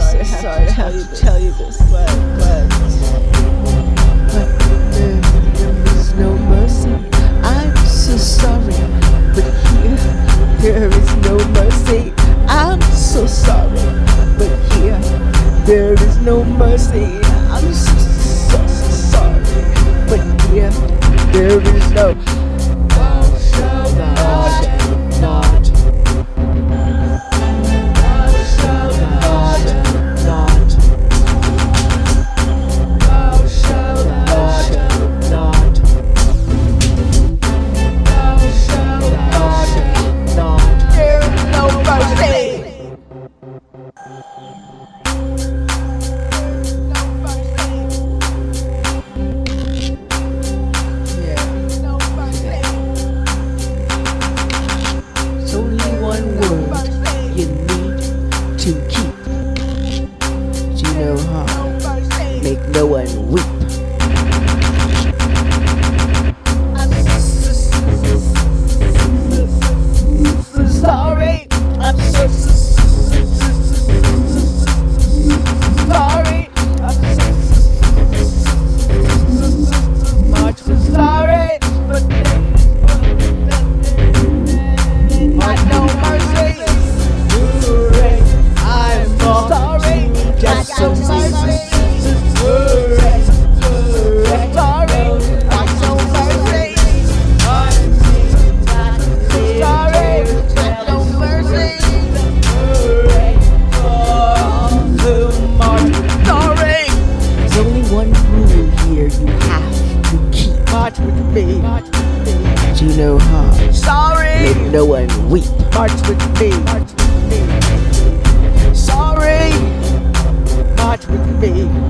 sorry sorry to have to tell you this, but but but there, there is no mercy. I'm so sorry, but here there is no mercy. I'm so sorry, but here there is no mercy. I'm so so, so sorry, but here there is no. Sorry. Make no one weep. March with me. March with me. Sorry. March with me.